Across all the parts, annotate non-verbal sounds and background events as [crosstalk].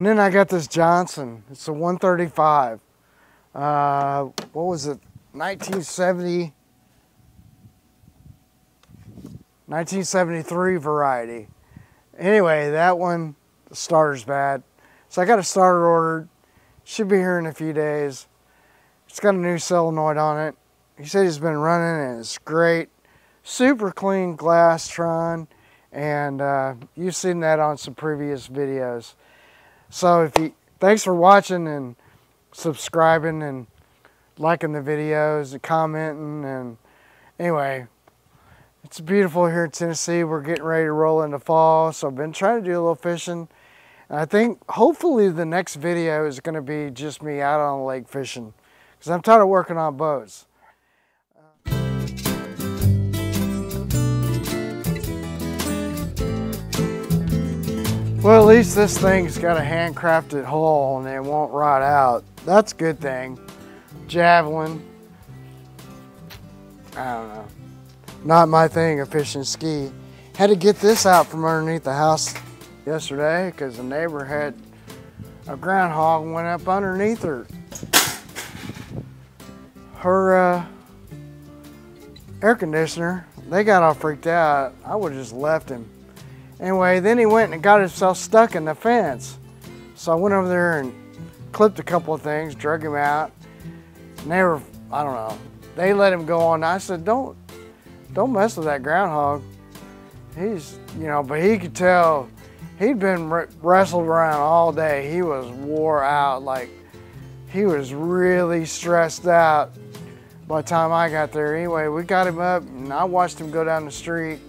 And then I got this Johnson. It's a 135. Uh, what was it? 1970, 1973 variety. Anyway, that one, the starter's bad. So I got a starter ordered. Should be here in a few days. It's got a new solenoid on it. He said he's been running and it's great. Super clean Glastron. And uh, you've seen that on some previous videos. So if you, thanks for watching and subscribing and liking the videos and commenting and anyway, it's beautiful here in Tennessee. We're getting ready to roll into fall, so I've been trying to do a little fishing. And I think hopefully the next video is going to be just me out on the lake fishing because I'm tired of working on boats. Well, at least this thing's got a handcrafted hull and it won't rot out. That's a good thing. Javelin. I don't know. Not my thing, a fishing ski. Had to get this out from underneath the house yesterday because the neighbor had a groundhog went up underneath her. Her uh, air conditioner. They got all freaked out. I would have just left him. Anyway, then he went and got himself stuck in the fence. So I went over there and clipped a couple of things, drug him out. And they were, I don't know, they let him go on. I said, don't, don't mess with that groundhog. He's, you know, but he could tell he'd been wrestled around all day. He was wore out, like he was really stressed out by the time I got there. Anyway, we got him up and I watched him go down the street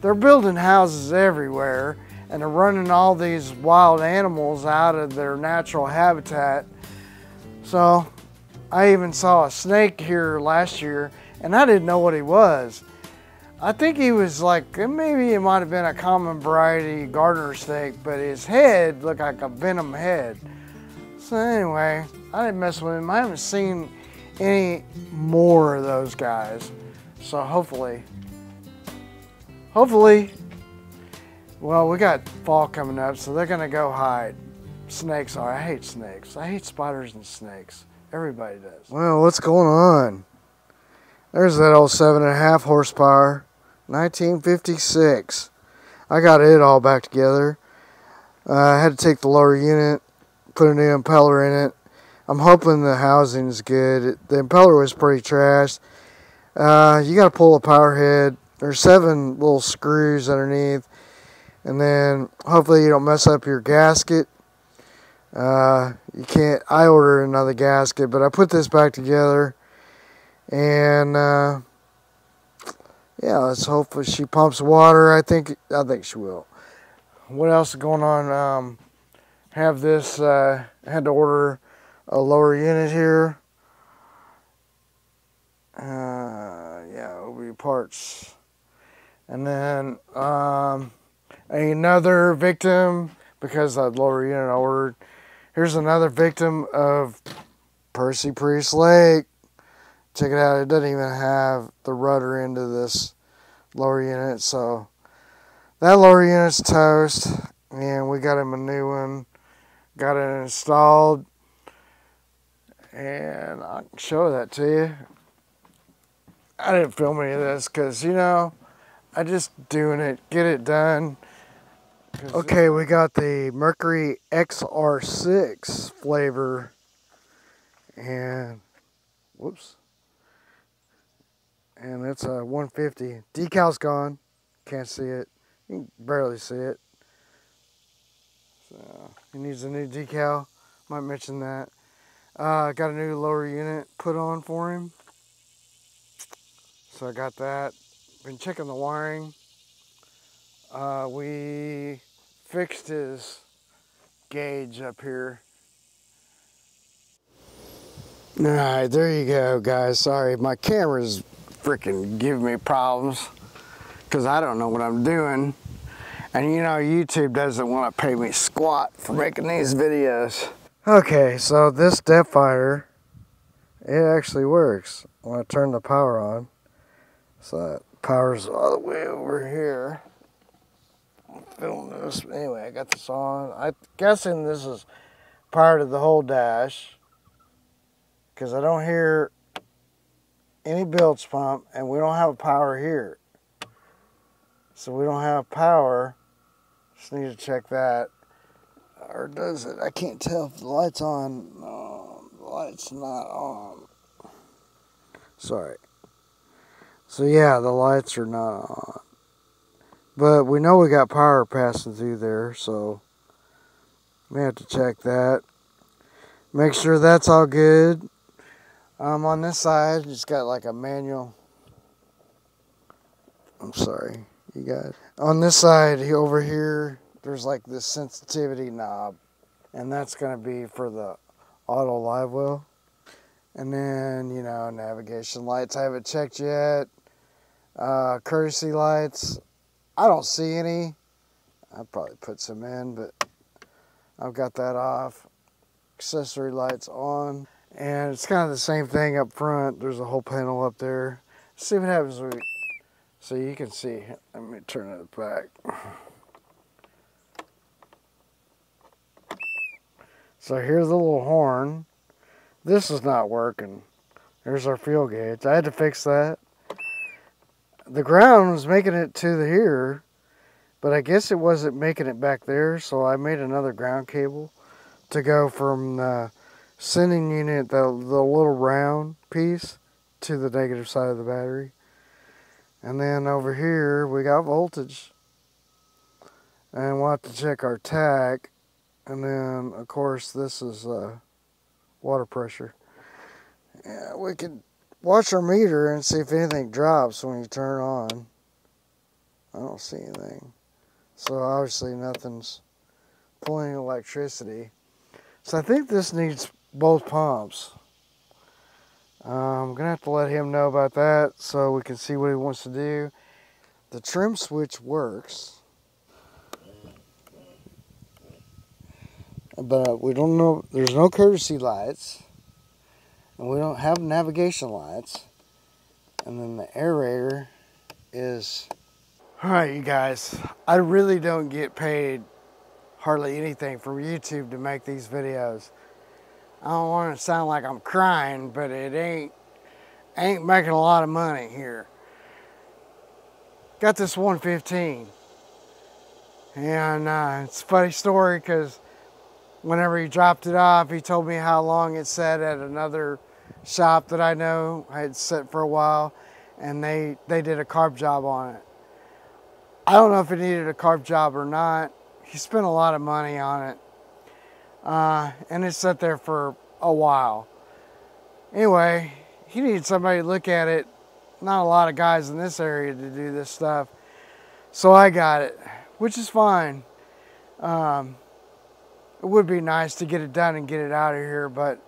they're building houses everywhere and they're running all these wild animals out of their natural habitat. So I even saw a snake here last year and I didn't know what he was. I think he was like, eh, maybe it might have been a common variety garter snake, but his head looked like a venom head. So anyway, I didn't mess with him. I haven't seen any more of those guys. So hopefully hopefully, well, we got fall coming up, so they're gonna go hide. Snakes are, I hate snakes. I hate spiders and snakes. Everybody does. Well, what's going on? There's that old seven and a half horsepower, 1956. I got it all back together. Uh, I had to take the lower unit, put a new impeller in it. I'm hoping the housing's good. The impeller was pretty trash. Uh, you got to pull the power head there's seven little screws underneath and then hopefully you don't mess up your gasket. Uh, you can't I ordered another gasket but I put this back together and uh, yeah let's hope she pumps water. I think I think she will. What else is going on? Um, have this uh, had to order a lower unit here. Uh, yeah OB parts and then um, another victim because the lower unit ordered. Here's another victim of Percy Priest Lake. Check it out. It doesn't even have the rudder into this lower unit. So that lower unit's toast. And we got him a new one. Got it installed. And I'll show that to you. I didn't film any of this because, you know, I just doing it, get it done. Okay, we got the Mercury XR6 flavor. And, whoops. And it's a 150. Decal's gone. Can't see it. You can barely see it. So, he needs a new decal. Might mention that. Uh, got a new lower unit put on for him. So I got that been checking the wiring. Uh, we fixed his gauge up here. All right, there you go, guys. Sorry, my camera's freaking giving me problems because I don't know what I'm doing. And you know, YouTube doesn't want to pay me squat for making these videos. Okay, so this depth finder, it actually works when I turn the power on. So power's all the way over here. I'm film this. Anyway, I got this on. I'm guessing this is part of the whole dash because I don't hear any bilge pump and we don't have power here. So we don't have power. Just need to check that. Or does it? I can't tell if the light's on. No, the light's not on. Sorry. So yeah, the lights are not on. But we know we got power passing through there, so we have to check that. Make sure that's all good. Um, on this side, it's got like a manual. I'm sorry, you guys. On this side, over here, there's like this sensitivity knob, and that's going to be for the auto live well. And then, you know, navigation lights I haven't checked yet. Uh, courtesy lights, I don't see any. I'll probably put some in, but I've got that off. Accessory lights on. And it's kind of the same thing up front. There's a whole panel up there. Let's see what happens we, so you can see. Let me turn it back. So here's the little horn. This is not working. There's our fuel gauge. I had to fix that the ground was making it to the here, but I guess it wasn't making it back there, so I made another ground cable to go from the sending unit, the, the little round piece, to the negative side of the battery. And then over here, we got voltage. And we'll have to check our tach. And then, of course, this is uh, water pressure. Yeah, we could watch our meter and see if anything drops when you turn on. I don't see anything. So obviously nothing's pulling electricity. So I think this needs both pumps. Uh, I'm going to have to let him know about that so we can see what he wants to do. The trim switch works. But we don't know, there's no courtesy lights and we don't have navigation lights. And then the aerator is all right you guys. I really don't get paid hardly anything from youtube to make these videos. I don't want to sound like i'm crying but it ain't ain't making a lot of money here. Got this 115 and uh, it's a funny story because whenever he dropped it off he told me how long it sat at another shop that I know I had set for a while, and they they did a carb job on it. I don't know if it needed a carb job or not. He spent a lot of money on it, uh, and it sat there for a while. Anyway, he needed somebody to look at it. Not a lot of guys in this area to do this stuff, so I got it, which is fine. Um, it would be nice to get it done and get it out of here, but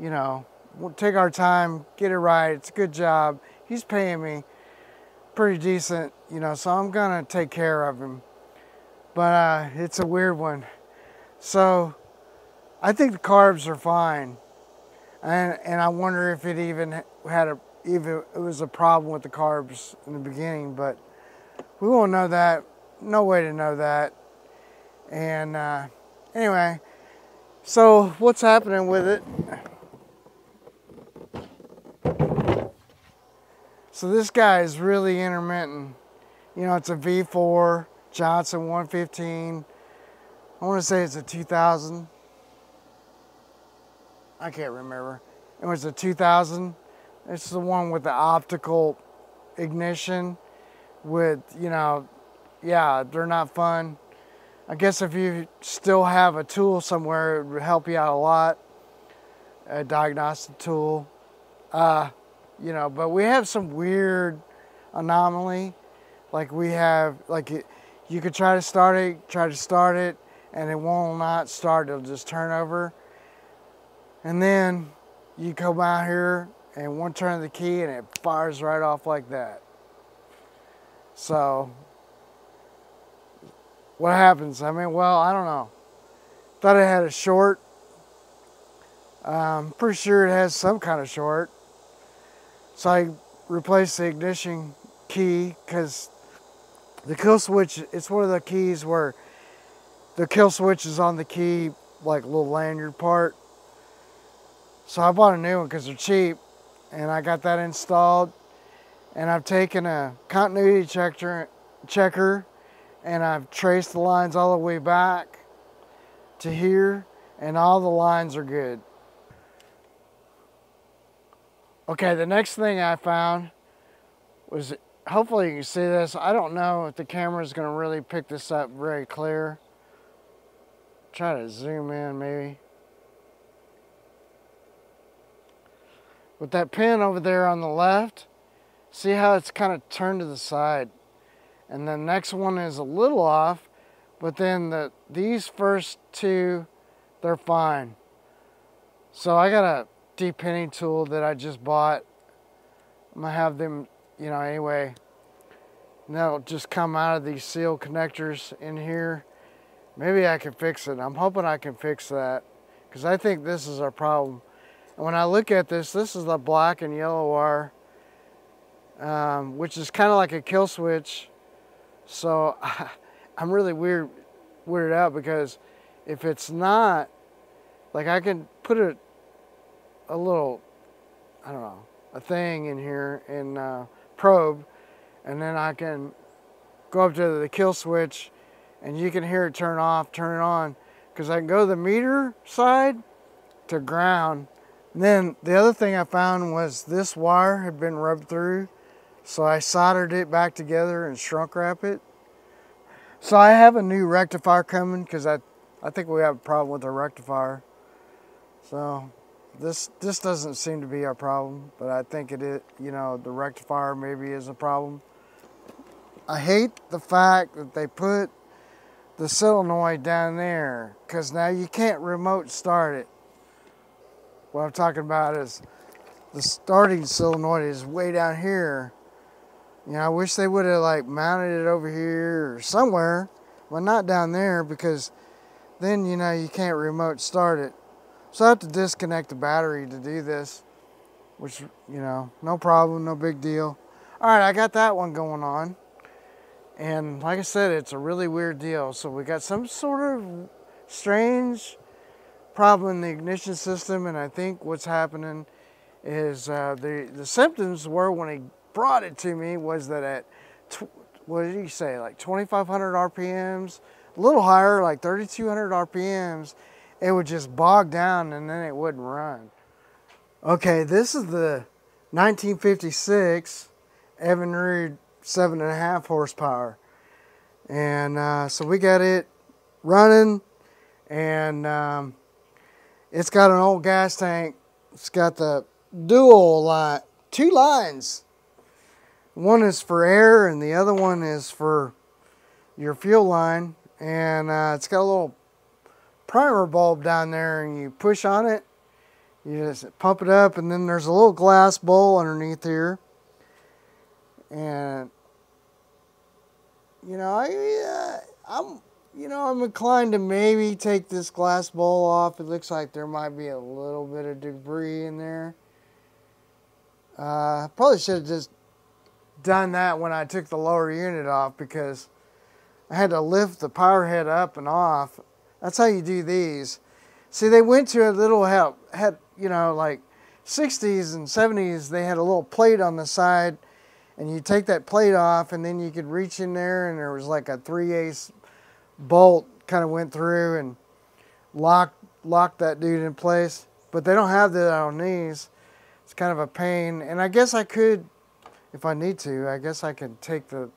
you know, we'll take our time, get it right. It's a good job. He's paying me pretty decent, you know, so I'm going to take care of him. But uh, it's a weird one. So I think the carbs are fine. And, and I wonder if it even had a, even it was a problem with the carbs in the beginning, but we won't know that. No way to know that. And uh, anyway, so what's happening with it? So this guy is really intermittent. You know, it's a V4 Johnson 115. I want to say it's a 2000. I can't remember. It was a 2000. It's the one with the optical ignition with, you know, yeah, they're not fun. I guess if you still have a tool somewhere, it would help you out a lot. A diagnostic tool. Uh, you know, but we have some weird anomaly. Like we have, like it, you could try to start it, try to start it, and it will not start. It'll just turn over. And then you come out here and one turn of the key and it fires right off like that. So what happens? I mean, well, I don't know. Thought it had a short. Um, pretty sure it has some kind of short. So I replaced the ignition key because the kill switch, it's one of the keys where the kill switch is on the key, like little lanyard part. So I bought a new one because they're cheap and I got that installed. And I've taken a continuity checker, checker and I've traced the lines all the way back to here and all the lines are good. Okay, the next thing I found was, hopefully you can see this. I don't know if the camera is going to really pick this up very clear. Try to zoom in maybe. With that pin over there on the left, see how it's kind of turned to the side. And the next one is a little off, but then the these first two, they're fine. So I got a de-pinning tool that I just bought. I'm gonna have them, you know, anyway. And that'll just come out of these seal connectors in here. Maybe I can fix it. I'm hoping I can fix that because I think this is our problem. And when I look at this, this is the black and yellow wire, um, which is kind of like a kill switch. So [laughs] I'm really weird, weirded out because if it's not, like I can put it a little, I don't know, a thing in here in uh, probe, and then I can go up to the kill switch and you can hear it turn off, turn it on, because I can go to the meter side to ground. And then the other thing I found was this wire had been rubbed through, so I soldered it back together and shrunk wrap it. So I have a new rectifier coming because I, I think we have a problem with the rectifier. So this this doesn't seem to be our problem, but I think it is, you know, the rectifier maybe is a problem. I hate the fact that they put the solenoid down there because now you can't remote start it. What I'm talking about is the starting solenoid is way down here. You know, I wish they would have like mounted it over here or somewhere, but not down there because then, you know, you can't remote start it. So I have to disconnect the battery to do this, which, you know, no problem, no big deal. All right, I got that one going on. And like I said, it's a really weird deal. So we got some sort of strange problem in the ignition system. And I think what's happening is uh, the, the symptoms were when he brought it to me was that at, what did he say, like 2,500 RPMs, a little higher, like 3,200 RPMs, it would just bog down and then it wouldn't run. Okay, this is the 1956 Evinrude seven and a half horsepower. And uh, so we got it running and um, it's got an old gas tank. It's got the dual line, two lines. One is for air and the other one is for your fuel line. And uh, it's got a little primer bulb down there and you push on it. You just pump it up and then there's a little glass bowl underneath here. And you know, I, uh, I'm, you know, I'm inclined to maybe take this glass bowl off. It looks like there might be a little bit of debris in there. Uh, probably should have just done that when I took the lower unit off because I had to lift the power head up and off. That's how you do these. See, they went to a little help, had, you know, like 60s and 70s, they had a little plate on the side and you take that plate off and then you could reach in there and there was like a 3 ace bolt kind of went through and locked locked that dude in place. But they don't have that on these. It's kind of a pain. And I guess I could if I need to I guess I could take the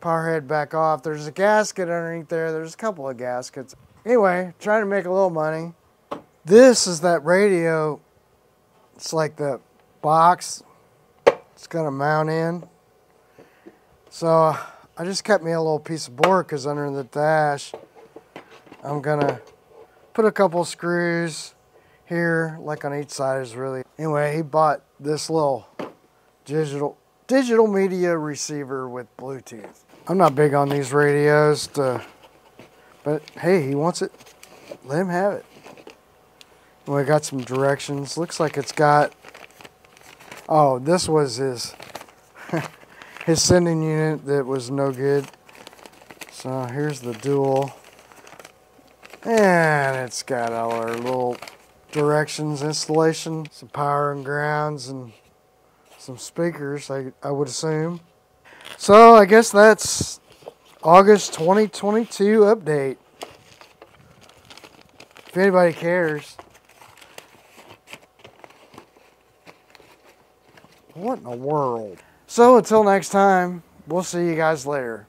power head back off. There's a gasket underneath there. There's a couple of gaskets anyway trying to make a little money this is that radio it's like the box it's got a mount in. So uh, I just cut me a little piece of board because under the dash, I'm gonna put a couple screws here, like on each side is really. Anyway, he bought this little digital digital media receiver with Bluetooth. I'm not big on these radios, to, but hey, he wants it. Let him have it. Well, I got some directions. Looks like it's got Oh, this was his [laughs] his sending unit that was no good. So here's the dual. And it's got all our little directions installation, some power and grounds, and some speakers, I, I would assume. So I guess that's August 2022 update. If anybody cares. What in the world? So until next time, we'll see you guys later.